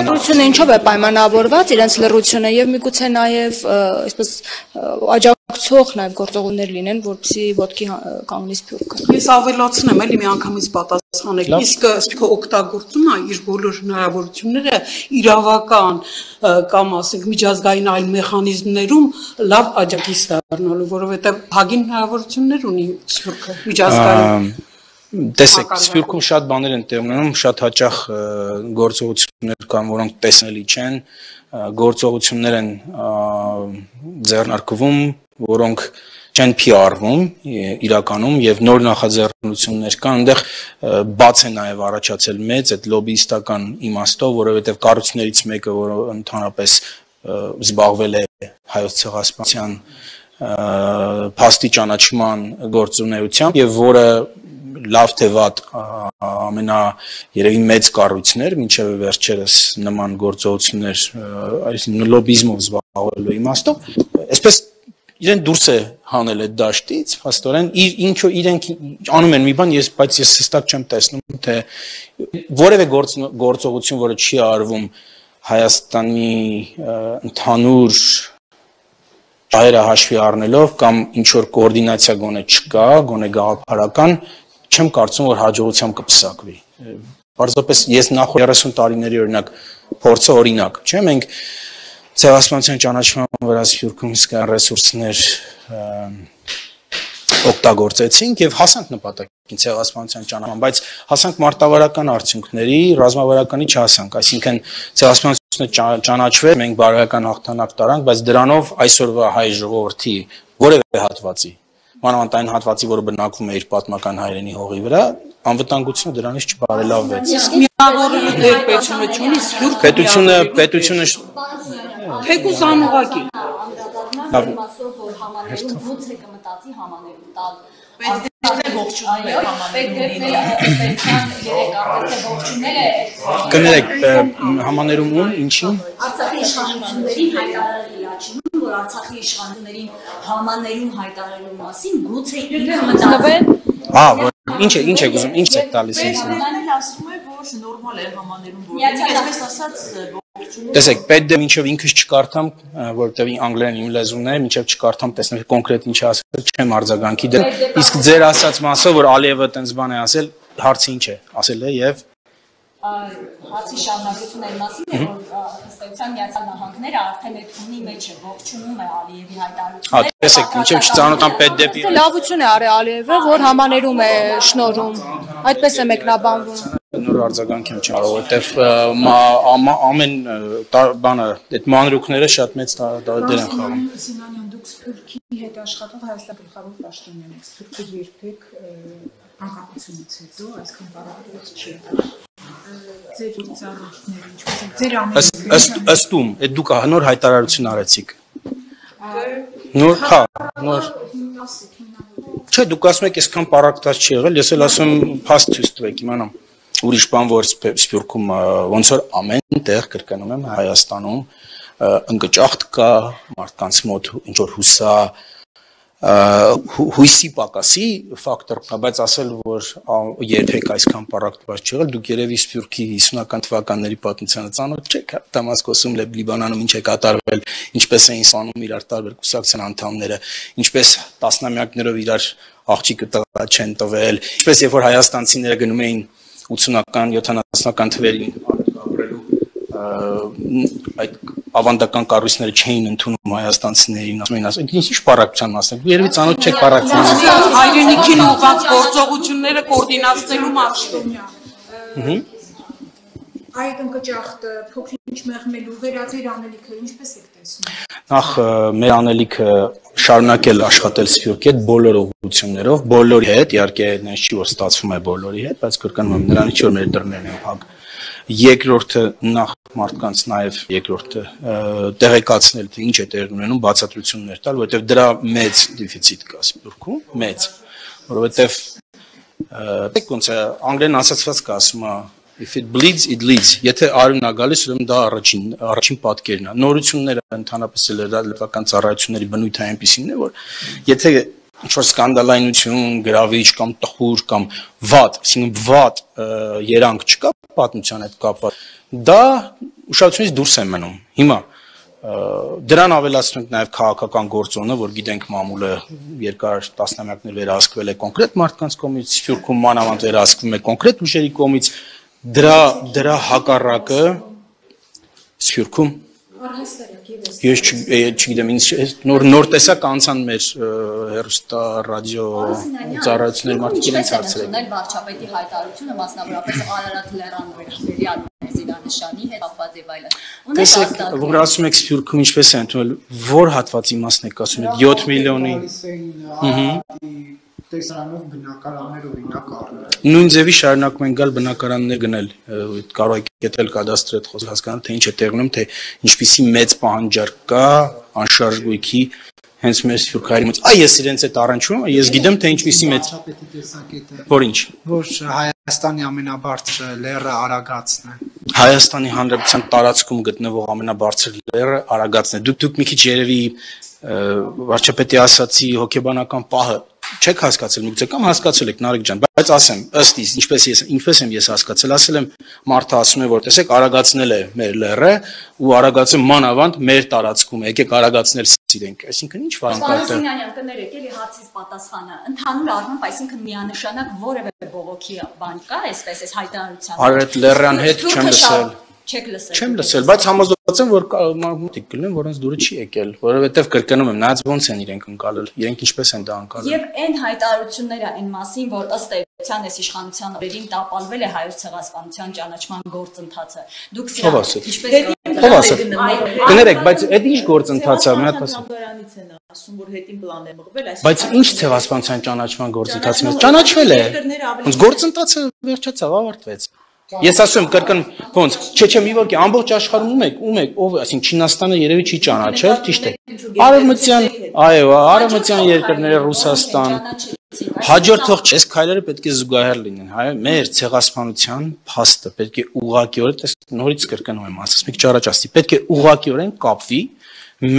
Լրությունը ինչով է պայմանավորված իրենց լրությունը եւ միգուցե նաեւ այսպես աջակցող նաեւ գործողություններ լինեն, որպեսզի ոդկի կանգնի սփյուռքը։ Ես ավելացնեմ էլի մի անգամից պատասխանեք։ Իսկ սփյուռքը օգտագործում է իր բոլոր հնարավորությունները իրավական կամ ասենք միջազգային այլ մեխանիզմներում լավ աջակից դառնալու, որովհետեւ հագին հնարավորություններ ունի սփյուռքը միջազգային Տեսեք, Սփյուռքում շատ բաներ են տեղ ունենում, շատ հաճախ գործողություններ կան, որոնք տեսնելի չեն, գործողություններ են ձեռնարկվում, որոնք չեն PR-վում իրականում եւ նոր նախաձեռնություններ կան, այնտեղ բաց է նաեւ առաջացել մեծ այդ լոբիստական իմաստով, որովհետեւ կառույցներից մեկը, որը ընդհանրապես զբաղվել է հայոց ցեղասպանության փաստի ճանաչման գործունեությամբ եւ որը լավ թե վատ ամենա երևի մեծ կառույցներ մինչև վերջերս նման գործողություններ այսինքն լոբիզմով զբաղվելու իմաստով այսպես իրեն դուրս է հանել այդ դաշտից հաստորեն իր ինչո իրենք անում են մի բան ես բայց ես հստակ չեմ տեսնում թե որևէ գործ, գործողություն որը չի արվում Հայաստանի ընդհանուր հայերը հաշվի առնելով կամ ինչ որ կոորդինացիա գոնե չկա, գոնե գաղափարական, չեմ կարծում, որ հաջողությամբ կպսակվի։ Պարզապես ես նախորդ 30 տարիների օրինակ փորձը օրինակ, չէ՞, մենք ցեղասպանության ճանաչման վրա սփյուռքում սկան ռեսուրսներ օգտագործեցինք եւ հասանք նպատակին ցեղասպանության ճանաչման, բայց հասանք մարտավարական արդյունքների, ռազմավարականի չհասանք, այսինքն ցեղասպանությունը ճանաչվեց, մենք բարոյական հաղթանակ տարանք, բայց դրանով այսօրվա հայ ժողովրդի որևէ հատվածի մանավանդ այն հատվածի, որը բնակվում է իր պատմական հայրենի հողի վրա, անվտանգությունը դրանից չբարելավվեց։ Իսկ միավորելու դեր պետությունը չունի սփյուռք պետությունը պետությունը թեկուզ անուղակի Լավ որ համաներում ո՞նց է կմտածի համաներում տալ կներեք համաներում ում ինչին? Արցախի իշխանություններին հայտարարել Յաչինը որ Արցախի իշխանություններին համաներում հայտարարելու մասին գուցե ինքը մտածել Հա, որ ինչ է, ինչ է ուզում, ինչ է տալիս ինձ։ Պետքանն ասում է որ նորմալ է համաներում որ այսպես ասած Տեսեք, պետք դե մինչև ինքս չկարդամ, որովհետև անգլերեն իմ լեզուն է, մինչև չկարդամ, տեսնեմ կոնկրետ ինչ ասել, չեմ արձագանքի դե։ Իսկ ձեր ասած մասը, որ Ալիևը տենց բան է ասել, հարցը ինչ է, ասել է եւ հացի շարունակությունների մասին է, որ հստակության միացյալ նահանգները արդեն այդ քունի մեջ է ողջունում է Ալիևի հայտարարությունը։ Հա, տեսեք, ինչեւ չծանոթան պետ դեպի։ Լավություն է արել Ալիևը, որ համաներում է շնորհում։ Այդպես է մեկնաբանվում։ Նոր արձագանք եմ չարող, որտեվ ամեն բանը այդ մանրուքները շատ մեծ դեր են խաղում։ Սինանյան դուք Սփյուռքի հետ աշխատող Հայաստան գլխավոր պաշտոնյան եք։ Սփյուռքը երբեք անկախությունից հետո այսքան բարակոց չի ձեր ծառայությունները, ինչպես են ձեր ամեն ըստ ըստում, այդ դուք նոր հայտարարություն արեցիք։ Նոր, հա, նոր։ Չէ, դուք ասում եք, այսքան պարակտած չի եղել, ես էլ ասում փաստ ցույց տվեք, իմանամ։ Ուրիշ բան, որ Սփյուռքում ոնց որ ամեն տեղ կրկնում եմ Հայաստանում ընկճախտ կա, մարդկանց մոտ ինչ որ հուսա, հույսի պակասի ֆակտոր կա, բայց ասել որ երբեք այսքան պարակտված չեղել, դուք երևի Սփյուռքի 50-ական թվականների պատմությանը ծանոթ չեք, Դամասկոսում, Լիբանանում ինչ է կատարվել, ինչպես էին սանում իրար տարբեր կուսակցության անդամները, ինչպես տասնամյակներով իրար աղջիկը տղա չեն տվել, ինչպես երբ որ հայաստանցիները գնում էին 80-ական, 70-ական թվերին ապրելու այդ ավանդական կառույցները չէին ընդունում հայաստանցիներին, ասում էին, ասում, ինչ պարակցության մասն է։ Երևի ծանոթ չեք պարակցության։ Հայրենիքին ուղղված գործողությունները կոորդինացնելու մասին։ այդ ընկճախտը փոքրինչ մեղմելու վերածեր անելիքը ինչպես եք նախ մեր անելիքը շարունակել աշխատել Սփյուռքի հետ բոլոր ուղղություններով բոլորի հետ իհարկե նենց չի որ ստացվում է բոլորի հետ բայց կրկնում եմ նրանից որ մեր դռներն են փակ երկրորդը նախ մարդկանց նաև երկրորդը տեղեկացնել թե ինչ է տեղ ունենում բացատրություններ տալ, որովհետև դրա մեծ դեֆիցիտ կա Սփյուռքում, մեծ, որովհետև դեք ոնց է անգլերեն ասացված կա ասում է if it bleeds it leads. Եթե արյունն է գալիս ուրեմն դա առաջին առաջին պատկերն է նորությունները ընդհանրապես լրատվական ծառայությունների բնույթը այնպեսին է որ եթե ինչ որ սկանդալայնություն, գրավիչ կամ տխուր կամ վատ, այսինքն վատ երանգ չկա պատմության հետ կապված, դա ուշադրությունից դուրս են մնում։ Հիմա դրան ավելացնենք նաև քաղաքական գործոնը, որ գիտենք մամուլը երկար տասնամյակներ վերահսկվել է կոնկրետ մարդկանց կողմից, Սփյուռքում մանավանդ վերահսկվում է կոնկրետ ուժերի կողմից, դրա դրա հակառակը Սփյուռքում Ես չգիտեմ, ինձ նոր նոր տեսակ անցան մեր հերոստա ռադիո ծառայությունների մարդիկ իրենց հարցրել։ Ունել վարչապետի հայտարարությունը մասնավորապես Արարատ լեռան վերաբերյալ Զիդանշանի հետ կապված եւ այլն։ Տեսեք, որ ասում եք Սփյուռքում ինչպես է ընդունել, որ հատվածի մասն եք ասում եք 7 միլիոնի։ Ահա տեսարանով բնակարաններ օրինակ առնել։ Նույն ձևի շարունակում են գալ բնակարաններ գնել։ Կարող եք գտել կադաստրը հետ խոսք հասկանալ, թե ինչ է տեղնում, թե ինչպիսի մեծ պահանջարկ կա անշարժ գույքի հենց մեր սփյուռքահայերի մոտ։ Այ ես իրենց այդ առնչում, ես գիտեմ թե ինչպիսի մեծ Շապետի տեսակետը, որ ինչ։ որ Հայաստանի ամենաբարձր լեռը Արագածն է։ Հայաստանի Հանրապետության տարածքում գտնվող ամենաբարձր լեռը Արագածն է։ Դուք դուք մի քիչ երևի վարչապետի ասացի հոգեբանական պահը չեք հասկացել, միգուցե կամ հասկացել եք Նարեկ ջան, բայց ասեմ, ըստ իս, ինչպես ես, ինչպես եմ ես հասկացել, ասել եմ, մարդը ասում է, որ տեսեք, արագացնել է մեր լեռը ու արագացը մանավանդ մեր տարածքում, եկեք արագացնել սիրենք։ Այսինքն ինչ վարանք Պարոն այդտեղ։ Սինյանյան, կներեք էլի հարցից պատասխանը։ Ընդհանուր առմամբ, այսինքն միանշանակ որևէ բողոքի բան կա, այսպես էս հայտարարության։ Արարատ լեռան հետ չեմ լսել։ Չեք լսել։ Չեմ լսել, բայց համոզված եմ, որ մարդիկ կլինեն, որոնց դուրը չի եկել, որովհետև կրկնում եմ, նայած ոնց են իրենք ընկալել, իրենք ինչպես են դա ընկալել։ Եվ այն հայտարարությունները այն մասին, որ ըստ էության այս իշխանության օրերին տապալվել է հայոց ցեղասպանության ճանաչման գործընթացը։ Դուք ինչպես Ո՞վ ասել։ Կներեք, բայց այդ ինչ գործընթաց է, մի հատ ասեմ։ Համբարանից են ասում, որ հետին պլան է մղվել, այս Բայց ինչ ցեղասպանության ճանաչման գործընթացը մեզ ճանաչվել է։ Ոնց գործընթացը վերջացավ, ավարտվեց։ Ես ասում եմ կրկն ոնց, չէ, չէ, մի ոգի ամբողջ աշխարհում ում եք, ում եք, ով, այսինքն Չինաստանը երևի չի ճանաչել, ճիշտ է։ Արևմտյան, այո, արևմտյան երկրները Ռուսաստան, Հաջորդ թող չես քայլերը պետք է զուգահեռ լինեն։ Հայ մեր ցեղասպանության փաստը պետք է ուղղակիորեն, տես նորից կրկնում եմ ասած, մի քիչ առաջ ասի, պետք է ուղղակիորեն կապվի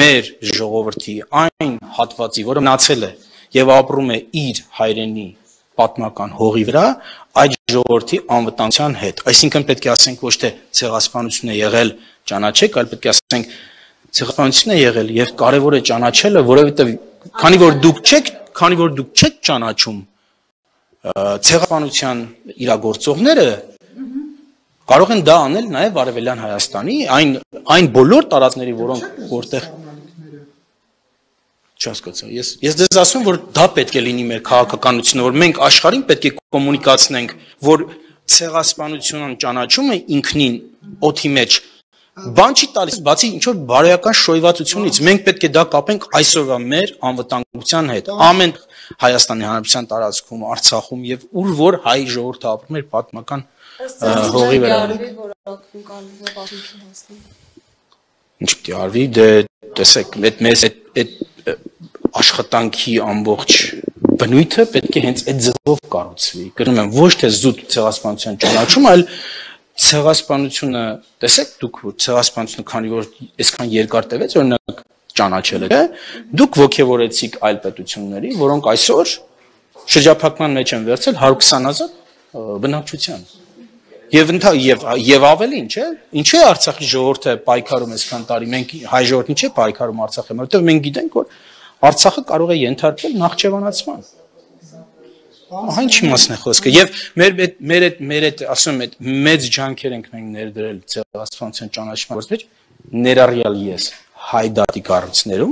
մեր ժողովրդի այն հատվածի, որը մնացել է եւ ապրում է իր հայրենի պատմական հողի վրա, այդ ժողովրդի անվտանգության հետ։ Այսինքն պետք է ասենք ոչ թե ցեղասպանություն է եղել, ճանաչեք, այլ պետք է ասենք ցեղասպանություն է եղել եւ կարեւոր է ճանաչելը, որովհետեւ քանի որ դուք չեք քանի որ դուք չեք ճանաչում ցեղապանության իրագործողները կարող են դա անել նաև Արևելյան Հայաստանի այն այն բոլոր տարածքների, որոնք որտեղ չհասկացա։ Ես ես դες ասում որ դա պետք է լինի մեր քաղաքականությունը, որ մենք աշխարհին պետք է կոմունիկացնենք, որ ցեղասպանության ճանաչումը ինքնին օթի մեջ բան չի տալիս, բացի ինչ որ բարոյական շոյվածությունից։ Մենք պետք է դա կապենք այսօրվա մեր անվտանգության հետ։ Ամեն Հայաստանի Հանրապետության տարածքում, Արցախում եւ ուր որ հայ ժողովուրդը ապրում էր պատմական հողի վրա։ Ինչ պիտի արվի, դե տեսեք, այդ մեզ այդ այդ աշխատանքի ամբողջ բնույթը պետք է հենց այդ ձևով կառուցվի։ Գրում եմ, ոչ թե զուտ ցեղասպանության ճանաչում, այլ ցեղասպանությունը, տեսեք դուք ցեղասպանությունը քանի որ այսքան երկար տևեց, օրինակ ճանաչել եք, դուք ողջևորեցիք այլ պետությունների, որոնք այսօր շրջափակման մեջ են վերցել 120.000 բնակչության։ Եվ ընթա եւ եւ ավելին, չէ՞։ Ինչու է Արցախի ժողովուրդը պայքարում այսքան տարի։ Մենք հայ ժողովուրդն չէ պայքարում Արցախի, որովհետեւ մենք գիտենք, որ Արցախը կարող է ենթարկվել նախճեվանացման։ Ահա ինչի մասն է խոսքը։ Եվ մեր այդ մեր այդ մեր այդ ասում եմ այդ մեծ ջանքեր ենք մենք ներդրել ցեղասպանության ճանաչման գործ մեջ ներառյալ ես հայ դատի կառույցներում,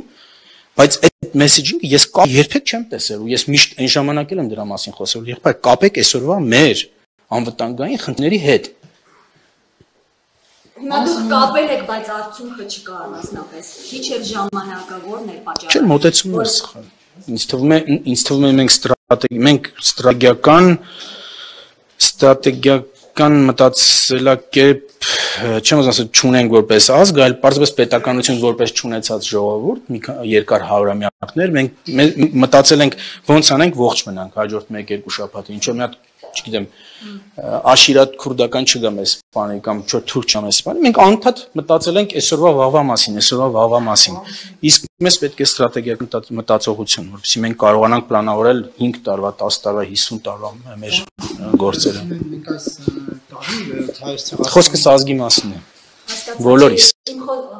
բայց այդ մեսեջինգը ես երբեք չեմ տեսել ու ես միշտ այն ժամանակ եմ դրա մասին խոսել։ Եղբայր կապեք այսօրվա մեր անվտանգային խնդիրների հետ։ Հիմա դուք կապել եք, բայց արդյունքը չկա մասնապես։ Քիչ էլ ժամանակավորն է պատճառը։ Չէ, մոտեցումն է սխալ։ Ինձ թվում է ինձ թվում է մենք ստրատեգի մենք ստրատեգիական ստրատեգիական մտածելակերպ չեմ ուզում ասել ճունենք որպես ազգ, այլ պարզապես պետականություն որպես ճունեցած ժողովուրդ մի երկար հարյուրամյակներ մենք մտածել ենք ոնց անենք ողջ մնանք հաջորդ 1-2 շաբաթ ինչու՞ մի հատ չգիտեմ աշիրատ քուրդական չգամ էս բանի կամ չէ թուրք չամ էս բանի մենք անդադ մտածել ենք այսօրվա վաղվա մասին այսօրվա վաղվա մասին իսկ մեզ պետք է ստրատեգիական մտածողություն որովհետեւ մենք կարողանանք պլանավորել 5 տարվա 10 տարվա 50 տարվա մեր գործերը Մենք այս տարի հայոց ցեղասպանության խոսքը ազգի մասին է Բոլորիս։ Իմ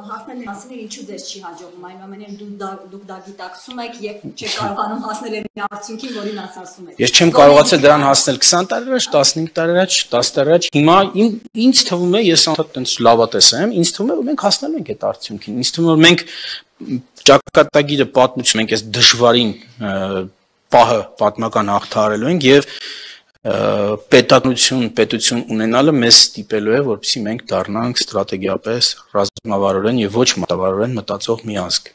հարցն մասին է ինչու ձեզ չի հաջողում այնուամենայնիվ դուք դա դուք դա գիտակցում եք եւ չեք կարողանում հասնել այն արդյունքին, որին ասած ասում եք։ Ես չեմ կարողացել դրան հասնել 20 տարի առաջ, 15 տարի առաջ, 10 տարի առաջ։ Հիմա իմ ինձ թվում է, ես անդադ տենց լավատես եմ, ինձ թվում է, որ մենք հասնելու ենք այդ արդյունքին։ Ինձ թվում է, որ մենք ճակատագիրը պատմություն ենք այս դժվարին պահը պատմական հաղթարելու ենք եւ պետականություն, պետություն ունենալը մեզ ստիպելու է, որպեսզի մենք դառնանք ստրատեգիապես ռազմավարորեն եւ ոչ մտավարորեն մտածող մի ազգ։